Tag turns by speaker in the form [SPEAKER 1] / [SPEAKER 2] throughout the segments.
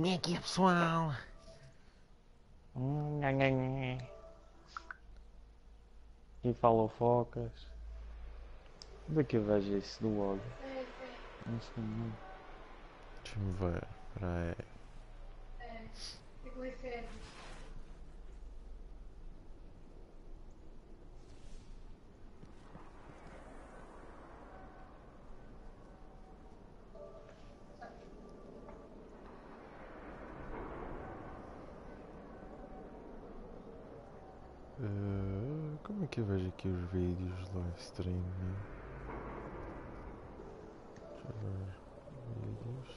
[SPEAKER 1] Como é que é, pessoal?
[SPEAKER 2] E fala focas. Onde é que eu vejo isso do logo? Não sei não.
[SPEAKER 1] Deixa-me ver. Espera aí. Eh, como é que eu vejo aqui os vídeos live stream? né? Deixa eu ver. Vídeos.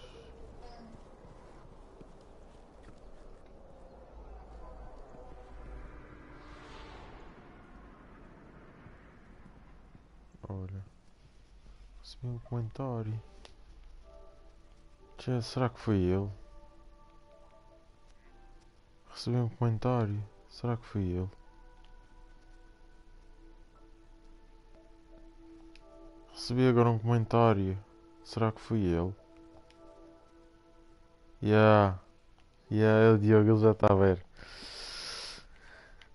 [SPEAKER 1] Olha. Recebi um comentário. Tchê, será que foi ele? Recebi um comentário. Será que foi ele? Recebi agora um comentário. Será que fui ele? Yeah. Yeah, o Diogo ele já está a ver.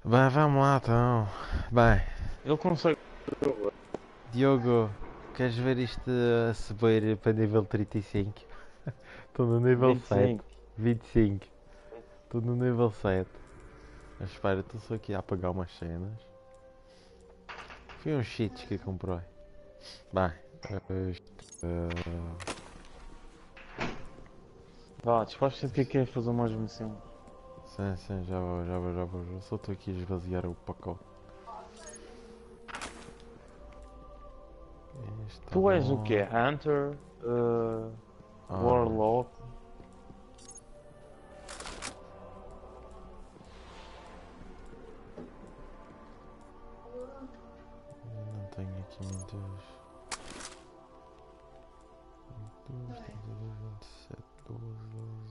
[SPEAKER 1] Bem, vamos lá então. Bem,
[SPEAKER 2] Ele consegue.
[SPEAKER 1] Diogo, queres ver isto a subir para nível 35? Estou no nível 7.
[SPEAKER 2] 25.
[SPEAKER 1] 25. Estou no nível 7. Mas espera, estou só aqui a apagar umas cenas. Foi uns cheats que comprei. Bem,
[SPEAKER 2] Vá, despacha-te que é que é fazer mais missão.
[SPEAKER 1] sim, sim, já vou, já vou, já vou. Eu só estou aqui a esvaziar o pacote. Tá
[SPEAKER 2] Tu és o
[SPEAKER 1] bom.
[SPEAKER 2] quê? Hunter? Uh,
[SPEAKER 1] Ah,
[SPEAKER 2] Warlock?
[SPEAKER 1] 32, 27, 12,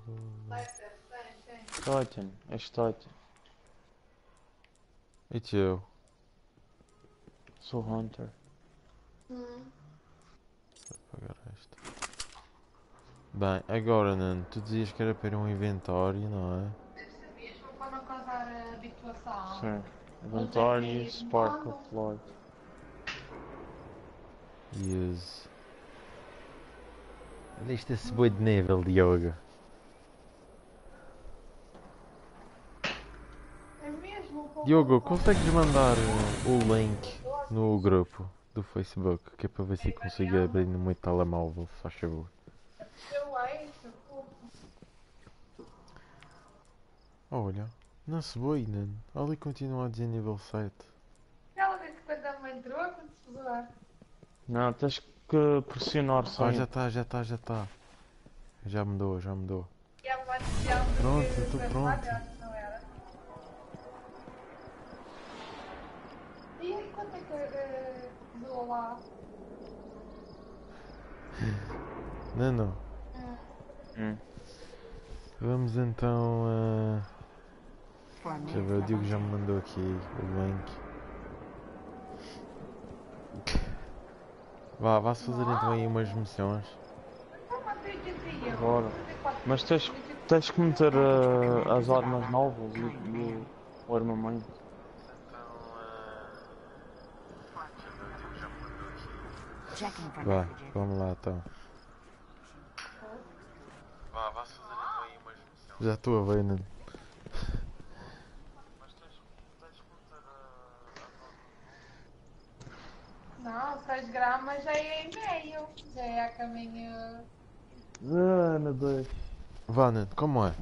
[SPEAKER 1] 12, 12.
[SPEAKER 2] Titan. És Titan.
[SPEAKER 1] E teu?
[SPEAKER 2] Sou Hunter.
[SPEAKER 1] Apagar esta. Bem, agora Nando, tu dizias que era para ir a um inventário, não é?
[SPEAKER 3] Sabias para não causar a habituação?
[SPEAKER 2] Sim. Inventário, Spark of Light.
[SPEAKER 1] Isto esse boi de nível de yoga.
[SPEAKER 3] É
[SPEAKER 1] Diogo, consegues mandar uh, o link no grupo do Facebook? Que é para ver se consigo abrir no meu telemóvel, se faz favor. Olha, não se boi, Nando. Ali continua a dizer nível 7.
[SPEAKER 3] Ela disse que quando a mãe entrou, quando se.
[SPEAKER 2] Não, tens que pressionar só.
[SPEAKER 1] Ah, já está, já está, já está. Já mudou, já mudou.
[SPEAKER 3] A me
[SPEAKER 1] Pronto,
[SPEAKER 3] que
[SPEAKER 1] pronto.
[SPEAKER 3] E aí, quanto é que doou lá?
[SPEAKER 1] Não, não.
[SPEAKER 2] Hum.
[SPEAKER 1] Vamos então. Uh... Deixa eu ver, o Diogo já me mandou aqui o link. Vá, vá-se fazer então aí umas missões.
[SPEAKER 2] Bora. Mas tens, tens que meter uh, as armas novas e, e o, armamento.
[SPEAKER 1] Vá, vamos lá então. Vá, vá-se fazer então aí umas missões. Já estou a ver, Nuno.
[SPEAKER 3] Não, 6 gramas já é em meio. Já é a caminho.
[SPEAKER 2] Ah, meu Deus.
[SPEAKER 1] Vá, Nuno, como é?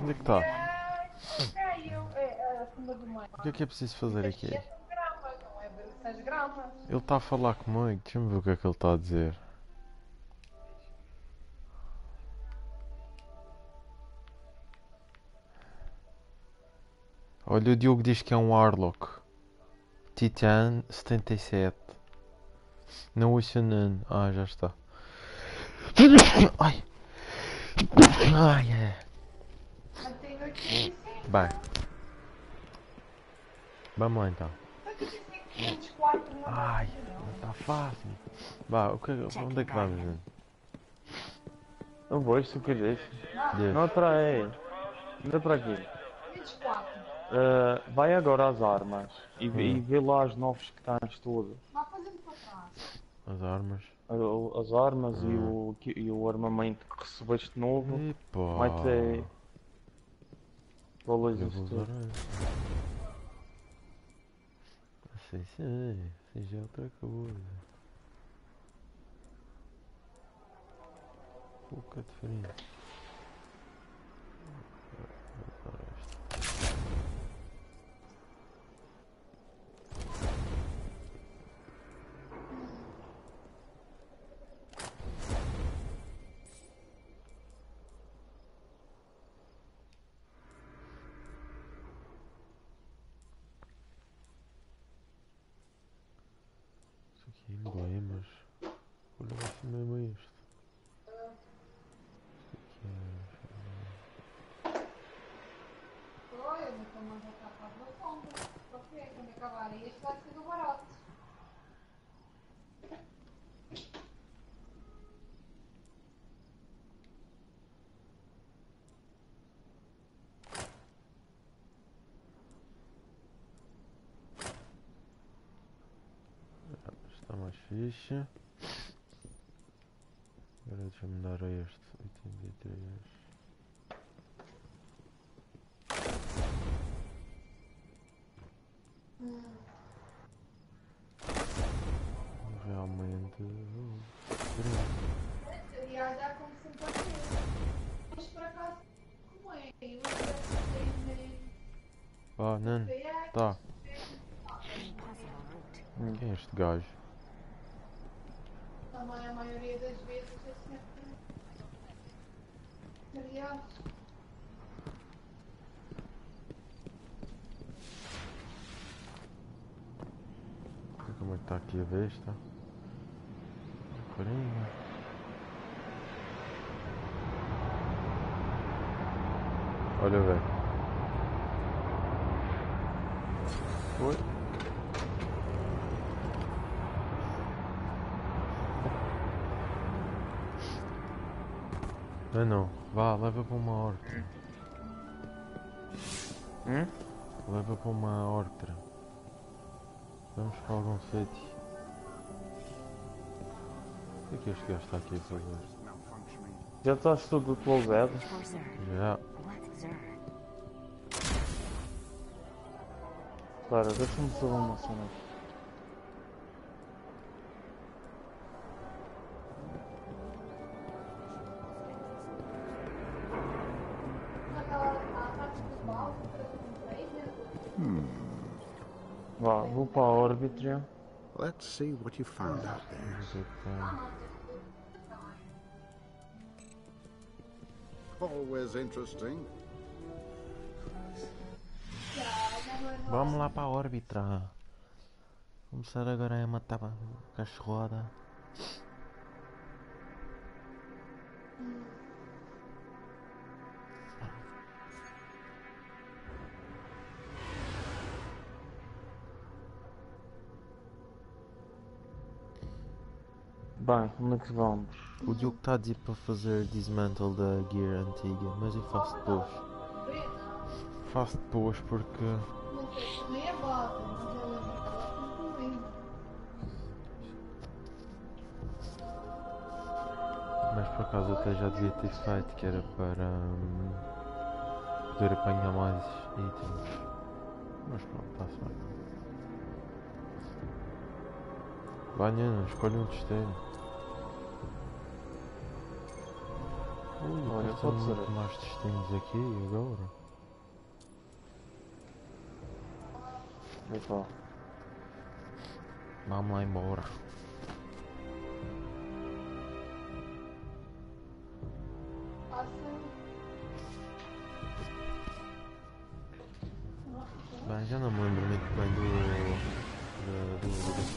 [SPEAKER 1] Onde é que está?
[SPEAKER 3] É, meio. É, acima do meio.
[SPEAKER 1] O que é que é preciso fazer aqui?
[SPEAKER 3] É 6 gramas, não é 6 gramas.
[SPEAKER 1] Ele está a falar comigo, deixa-me ver o que é que ele está a dizer. Olha, o Diogo diz que é um Warlock. Titan 77. Não ouço o Nuno. Ah, já está. Ai. Ai, é.
[SPEAKER 3] Eu tenho aqui 5.
[SPEAKER 1] Bem. Vamos lá então.
[SPEAKER 3] Aqui tem 504 não
[SPEAKER 1] Ai, não está fácil. Vá, o que, onde é que vamos, Nuno?
[SPEAKER 2] Eu vou, se queres.
[SPEAKER 1] Deixa.
[SPEAKER 2] Não atrai. Anda para aqui.
[SPEAKER 3] 24.
[SPEAKER 2] Ah, vai agora às armas e, vê-
[SPEAKER 1] Hum.
[SPEAKER 2] e vê lá as novos que tens tudo.
[SPEAKER 3] Vá fazendo para trás.
[SPEAKER 1] As armas.
[SPEAKER 2] As armas e,
[SPEAKER 1] Hum.
[SPEAKER 2] o, e o armamento que recebeste novo.
[SPEAKER 1] Epa.
[SPEAKER 2] Vai ter.
[SPEAKER 1] Vou
[SPEAKER 2] tudo.
[SPEAKER 1] essa. Sei, sei. Sei já é outra coisa. Pouca diferença. É emblemas. Olha lá se mesmo é este. Isso aqui é.
[SPEAKER 3] Foi, eu nunca mais vou capaz da compra. Porque quando acabar este vai ser do barato.
[SPEAKER 1] Agora deixa-me dar a este 83. Realmente.
[SPEAKER 3] Aliás, já como por acaso, como é? Eu
[SPEAKER 1] Ah, Nano, tá. Quem é este gajo?
[SPEAKER 3] Também a maioria das vezes é sempre. Aliás,
[SPEAKER 1] Como é que está aqui a besta? Farinha. Olha, velho. Oi. Não, não. Vá, leva para uma horta.
[SPEAKER 2] Hum?
[SPEAKER 1] Leva para uma horta. Vamos para algum sítio. O que é que este gajo está aqui a fazer?
[SPEAKER 2] Já estás tudo
[SPEAKER 4] Zer.
[SPEAKER 1] Já.
[SPEAKER 2] Espera, deixa-me saber uma cena. Vá, vou para a órbita.
[SPEAKER 5] Let's see what you found out there. Always interesting.
[SPEAKER 1] Vamos lá para a órbita. Começar agora a matar a cachorrada.
[SPEAKER 2] Bem, onde é que vamos?
[SPEAKER 1] O Diogo está a dizer para fazer dismantle da gear antiga, mas eu faço depois. Faço depois porque
[SPEAKER 3] mas
[SPEAKER 1] por acaso até já devia ter feito que era para hum, poder apanhar mais itens. Mas pronto, está-se bem. Vai Nana, escolhe um destino.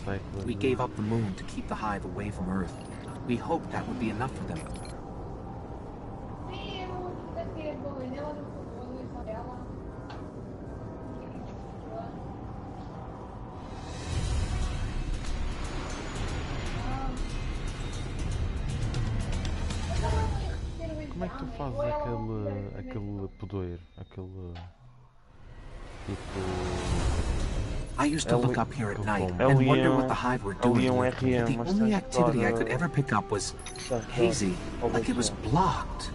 [SPEAKER 1] Spectro.
[SPEAKER 6] We gave up the moon to keep the hive away from Earth. We hoped that would be enough for them.
[SPEAKER 1] Fazes aquele. aquele poder, aquele. Tipo.
[SPEAKER 6] I used to look up here at night and wonder what the Hive were doing. The only activity I could ever pick up was hazy, like it was blocked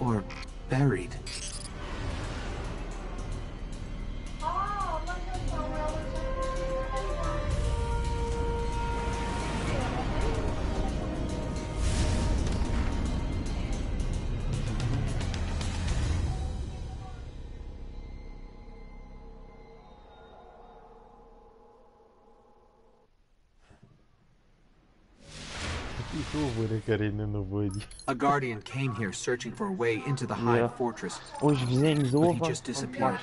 [SPEAKER 6] or buried.
[SPEAKER 1] A ver a Karina no vídeo.
[SPEAKER 6] A guardian came here searching for a way into the
[SPEAKER 2] Yeah.
[SPEAKER 6] Fortress.
[SPEAKER 2] Os vizinhos ouvem.
[SPEAKER 6] just disappeared.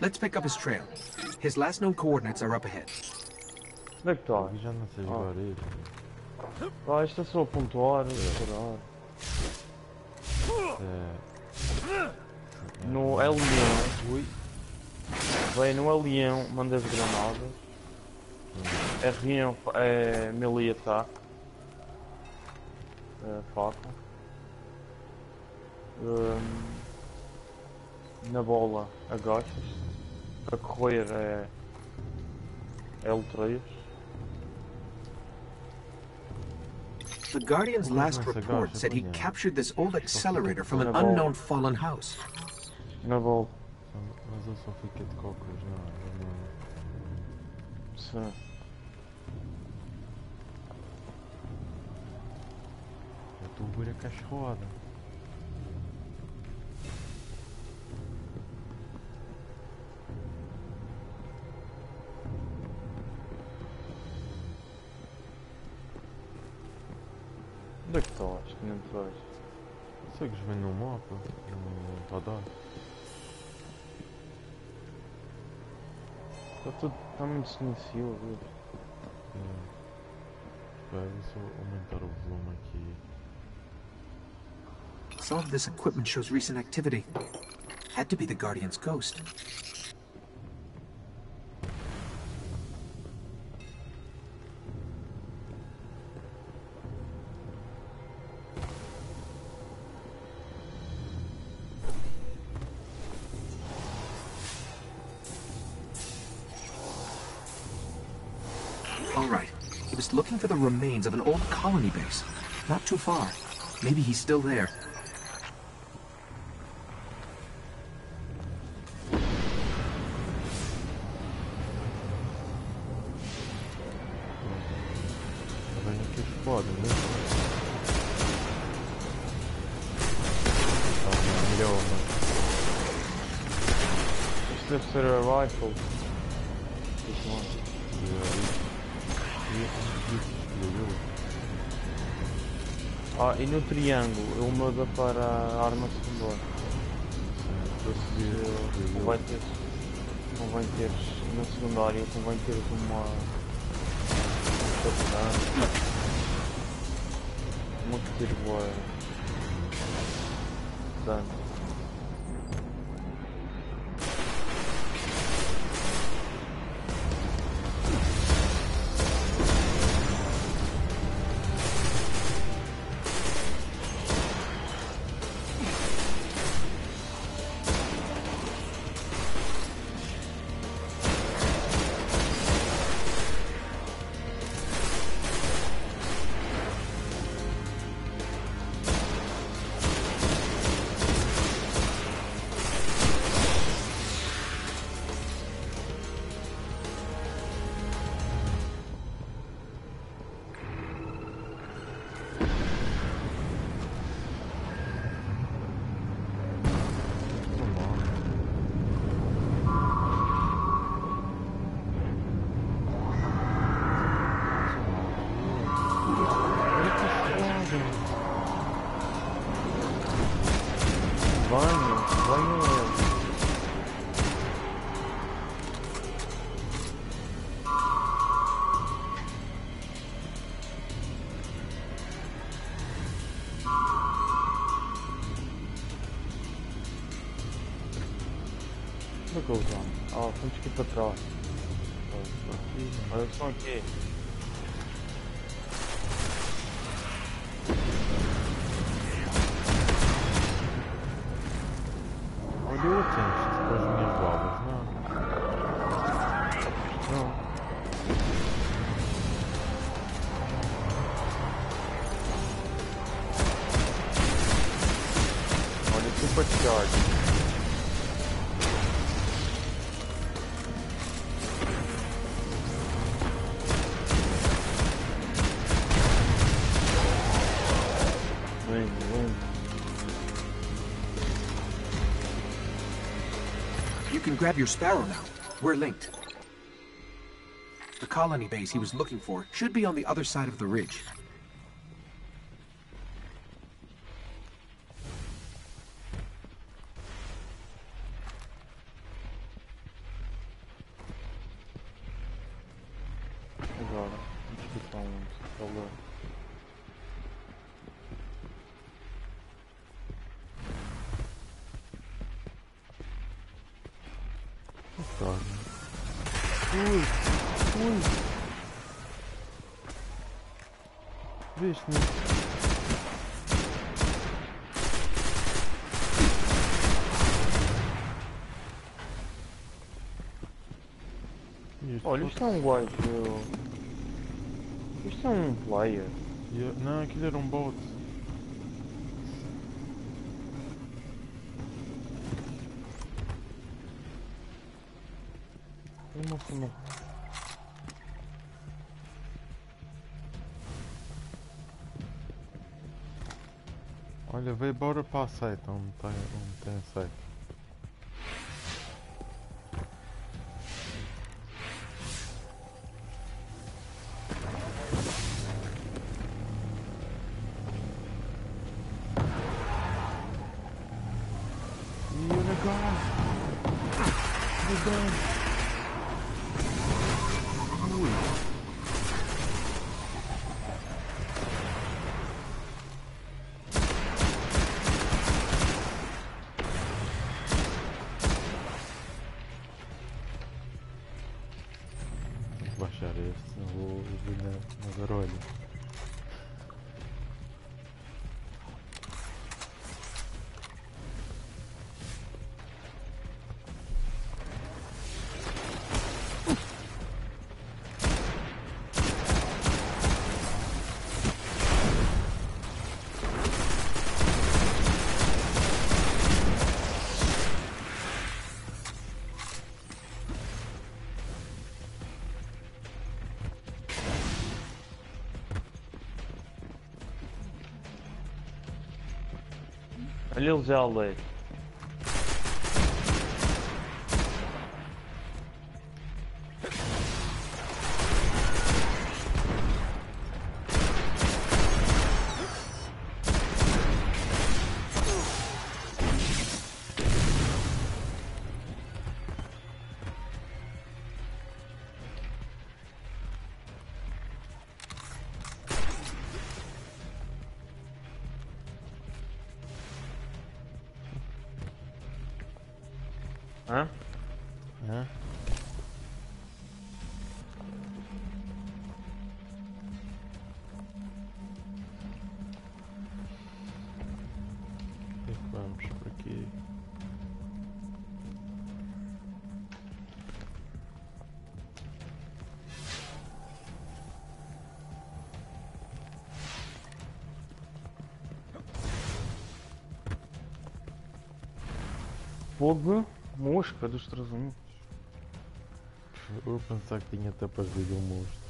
[SPEAKER 6] Let's pick up his trail. His last known coordinates are up ahead.
[SPEAKER 2] Onde é que está?
[SPEAKER 1] Eu já não sei
[SPEAKER 2] Oh.
[SPEAKER 1] jogar isto.
[SPEAKER 2] Ah, isto é só a pontuar. caralho.
[SPEAKER 1] É,
[SPEAKER 2] No é leão.
[SPEAKER 1] Ui.
[SPEAKER 2] Bem, no é leão, manda as granadas. É reão, é melee ataque. É faca. Hum, na bola, agachas. Para correr é L3.
[SPEAKER 6] The Guardian's last report said he captured this old accelerator from an unknown fallen house.
[SPEAKER 2] Na bola.
[SPEAKER 1] Mas eu só fiquei de cócoras, não. eu não.
[SPEAKER 2] Sim.
[SPEAKER 1] Eu estou a ver a cachorrada.
[SPEAKER 2] Onde é que estás? Que nem te vejo.
[SPEAKER 1] Consegues ver no mapa? No radar?
[SPEAKER 2] Está tudo. Está muito silencioso.
[SPEAKER 1] Espera, deixa eu aumentar o volume aqui.
[SPEAKER 6] Some of this equipment shows recent activity. Had to be the Guardian's ghost. All right. He was looking for the remains of an old colony base. Not too far. Maybe he's still there.
[SPEAKER 2] Rifle. Isto não é.
[SPEAKER 1] E aí. E explodiu.
[SPEAKER 2] Ah, e no triângulo ele muda para a arma secundária. Se convém ter, convém ter na secundária, convém ter uma. uma Uma que tire boa. Dano. Vão? Ah, temos que ir para trás. Olha, eles estão aqui.
[SPEAKER 6] Can grab your sparrow now. We're linked. The colony base he was looking for should be on the other side of the ridge.
[SPEAKER 2] Olha, isto é um gajo. Isto é um player.
[SPEAKER 1] E eu- Não, aquilo era um bot.
[SPEAKER 2] Uma cena.
[SPEAKER 1] Olha, veio bora para a seita, onde tem, onde tem a. Olha
[SPEAKER 2] ele Fogo mosca dos 300.
[SPEAKER 1] Eu vou pensar que tinha tapas de um monstro.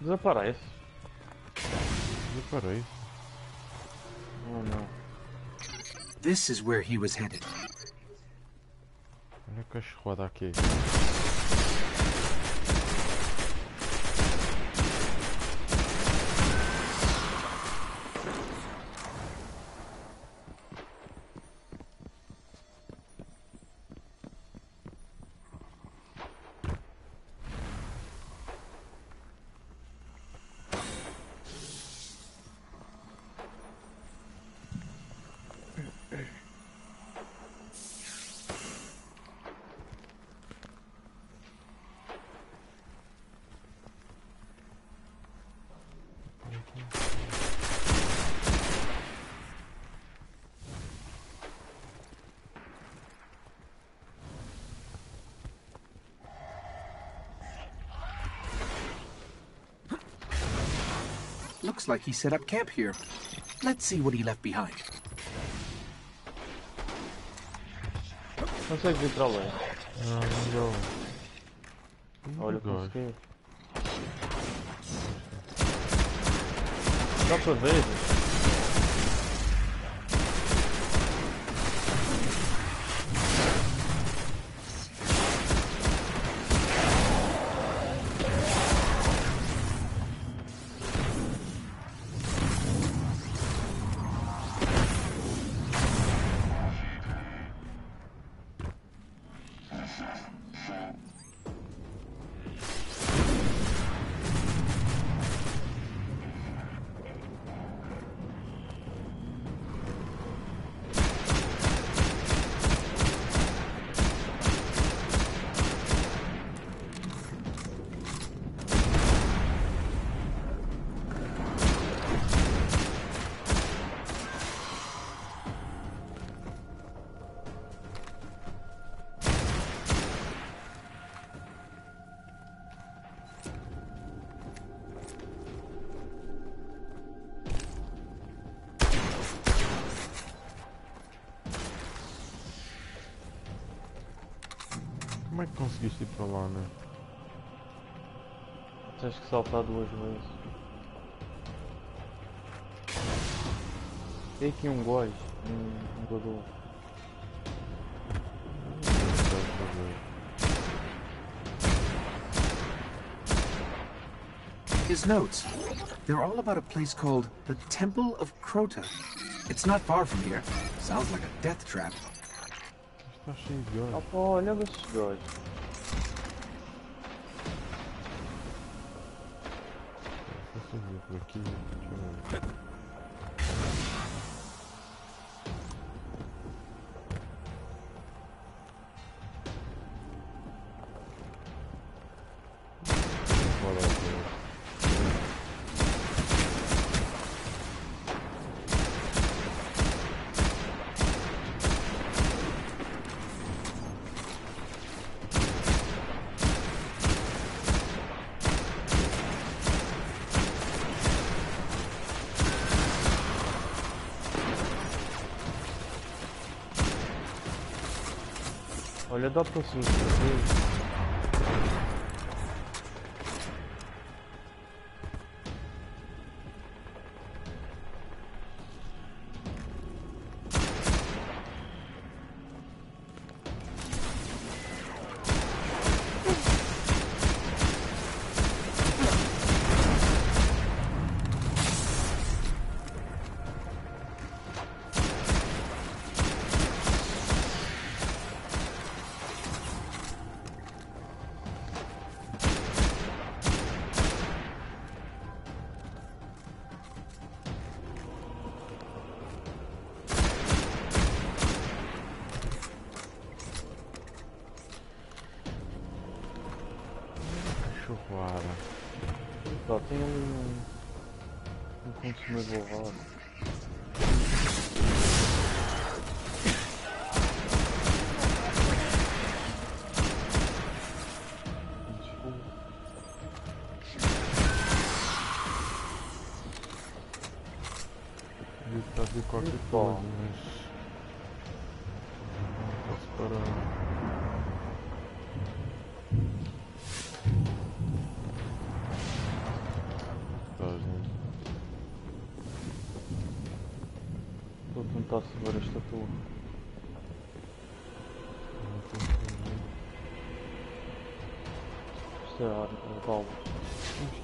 [SPEAKER 2] Não quero. Oh não.
[SPEAKER 6] This is where he was headed.
[SPEAKER 1] Olha que roda aqui.
[SPEAKER 6] Looks like he set up camp here. Let's see what he left behind.
[SPEAKER 2] Consegue vir para além?
[SPEAKER 1] Não, não deu.
[SPEAKER 2] Olha,
[SPEAKER 1] Gosto.
[SPEAKER 2] consegui. Dá para
[SPEAKER 1] Como é que conseguiste ir para lá, né?
[SPEAKER 2] Tens que saltar duas vezes. Tem aqui um gajo, um, um voador.
[SPEAKER 6] His notes. They're all about a place called the Temple of Crota. It's not far from here. Sounds like a death trap.
[SPEAKER 1] De olhos.
[SPEAKER 2] Opa, olha Olha, dá para subir.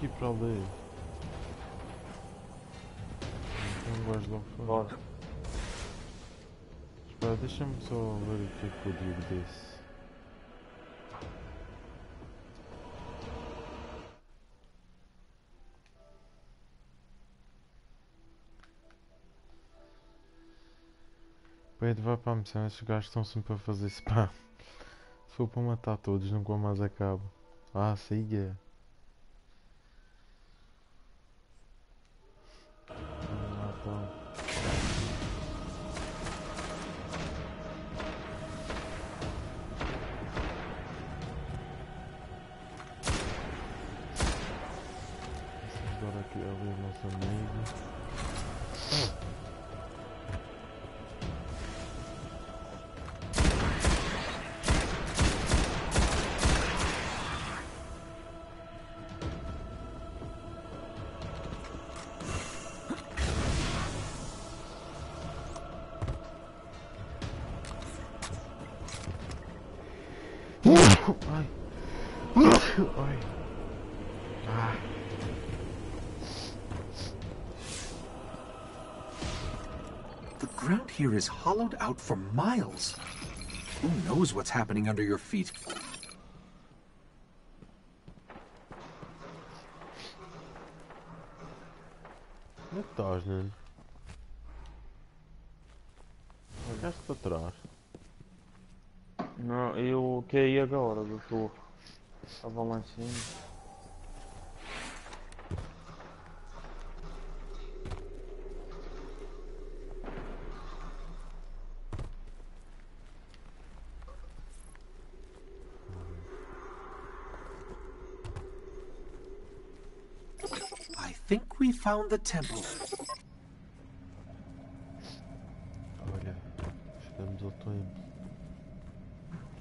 [SPEAKER 1] Ir para a aldeia. Então vais lá fora.
[SPEAKER 2] Bora.
[SPEAKER 1] Espera, deixa-me só ver o que é que eu digo desse. Pedro, vai para a missão, estes gajos estão sempre a fazer spam. Se for para matar todos, nunca mais acaba. Ah, siga.
[SPEAKER 6] Ground here is hollowed out for miles. Who knows what's happening under your feet?
[SPEAKER 1] Onde é que estás, Nuno? Ficaste para trás.
[SPEAKER 2] Não, eu caí agora do
[SPEAKER 6] found the temple.
[SPEAKER 1] Olha, chegamos ao tempo.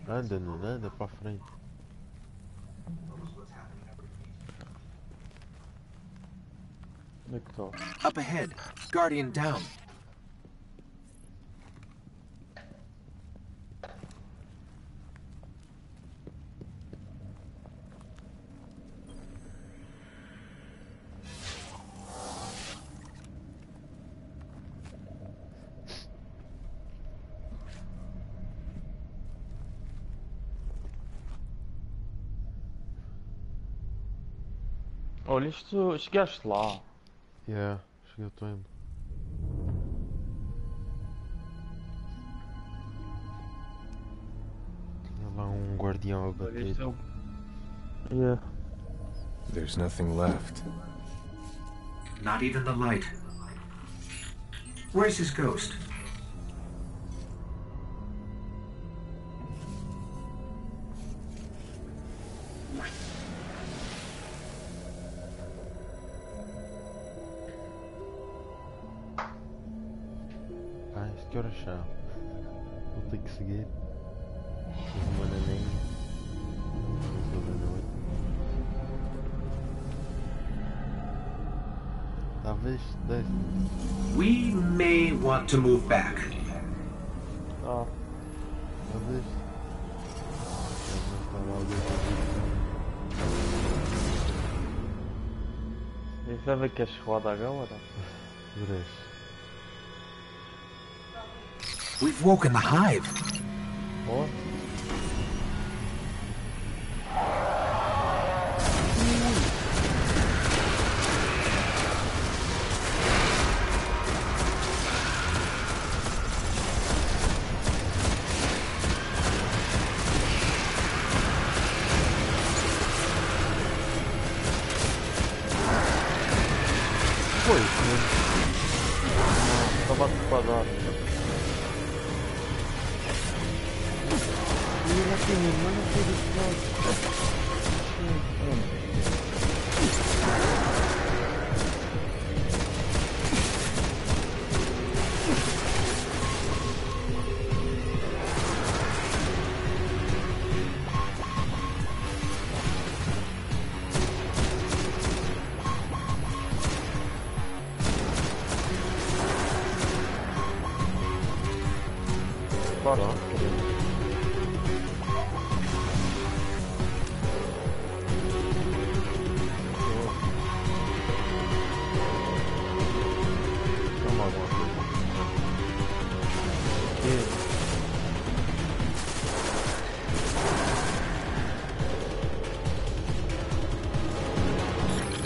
[SPEAKER 1] Anda, Nuno, anda para a frente.
[SPEAKER 2] Onde é que está?
[SPEAKER 6] Up ahead, Guardian down.
[SPEAKER 2] Olha, isto. Chegaste lá.
[SPEAKER 1] Yeah, cheguei ao tempo. Tinha lá um guardião a
[SPEAKER 2] Olha,
[SPEAKER 1] bater.
[SPEAKER 2] isto é o. Yeah.
[SPEAKER 7] There's nothing left.
[SPEAKER 6] Not even the light. Where's his ghost?
[SPEAKER 1] Isto que horas são? Vou ter que seguir. Fiz uma neném. Sou da noite. Talvez desse.
[SPEAKER 6] We may want to move back.
[SPEAKER 2] Ah,
[SPEAKER 1] Talvez. Talvez estava alguém a
[SPEAKER 2] isso deve que é roda agora.
[SPEAKER 1] Verás.
[SPEAKER 6] We've woken the hive.
[SPEAKER 2] Ó.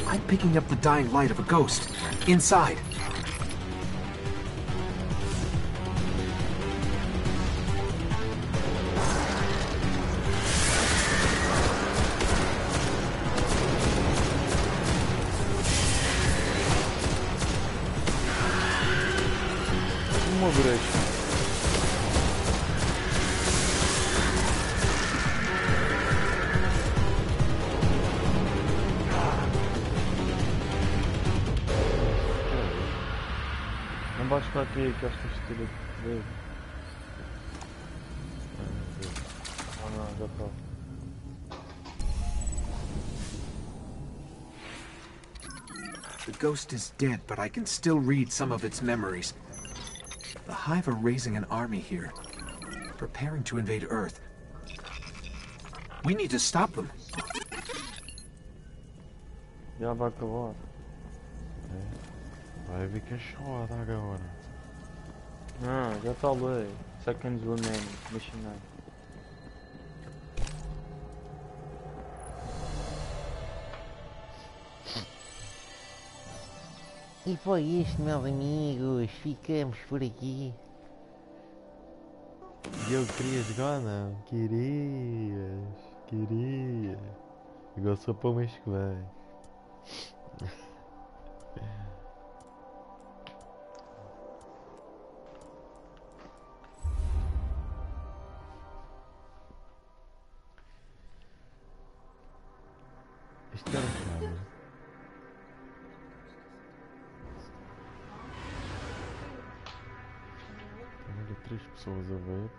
[SPEAKER 6] I'm picking up the dying light of a ghost. Inside.
[SPEAKER 2] Ah.
[SPEAKER 6] The ghost is dead, but I can still read some of its memories. The Hive are raising an army here, preparing to invade Earth. We need to stop them.
[SPEAKER 2] Já vai acabar.
[SPEAKER 1] Vai ver que chora agora.
[SPEAKER 2] Já está ali. Seconds remaining. Mission 9.
[SPEAKER 1] E foi isto, meus amigos. Ficamos por aqui. Eu queria jogar, não? Querias, querias. Agora só para o mês que vem. Isto era pessoas a ver.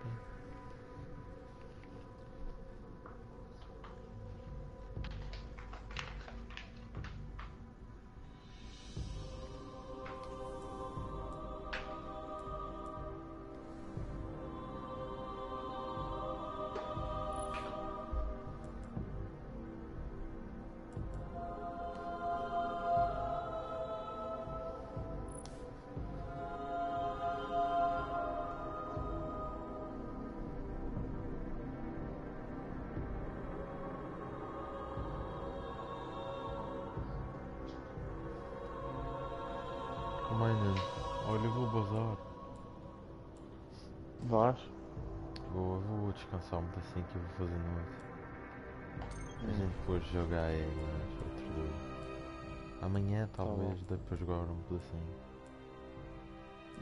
[SPEAKER 1] Depois jogar mais outro dia. Amanhã talvez dê para jogar um pedacinho.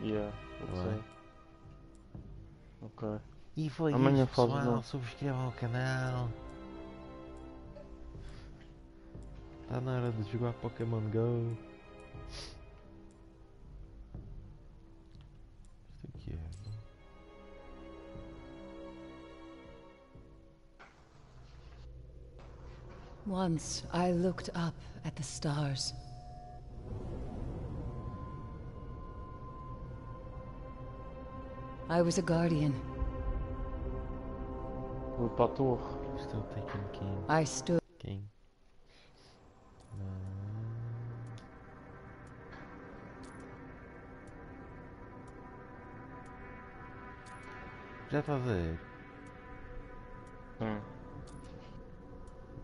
[SPEAKER 2] Yeah, eu
[SPEAKER 1] Tá
[SPEAKER 2] sei. Ok.
[SPEAKER 1] E foi
[SPEAKER 2] Amanhã
[SPEAKER 1] isso, pessoal.
[SPEAKER 2] não.
[SPEAKER 1] Subscrevam o canal. Está na hora de jogar Pokémon Go.
[SPEAKER 8] Once I looked up at the stars. I was a guardian.
[SPEAKER 2] Vou para.
[SPEAKER 1] Still taking King.
[SPEAKER 8] I stood.
[SPEAKER 1] King. Já estás a ver?
[SPEAKER 2] Hum.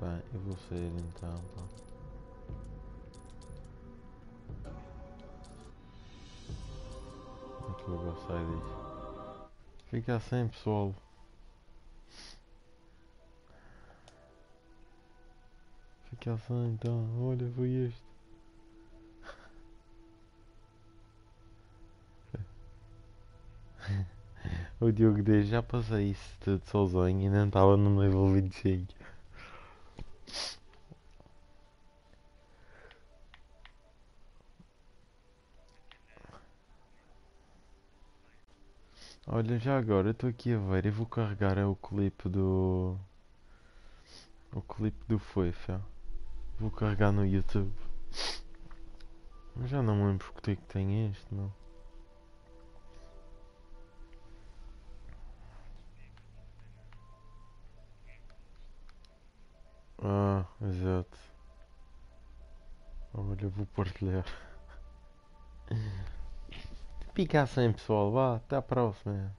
[SPEAKER 1] Bem, eu vou sair então. pá. É que eu vou sair disto? Fica assim, pessoal. Fica assim então. Olha, foi este. O Diogo diz, já passei isso tudo sozinho e não estava no nível 25. Olha, já agora estou aqui a ver e vou carregar é o clipe do. O clipe do FIFA. Vou carregar no YouTube. Já não me lembro porque que tem este, não. Ah, exato. Olha, vou partilhar. Fica assim, pessoal. Vá, até a próxima.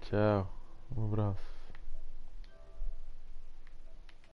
[SPEAKER 1] Tchau. Um abraço.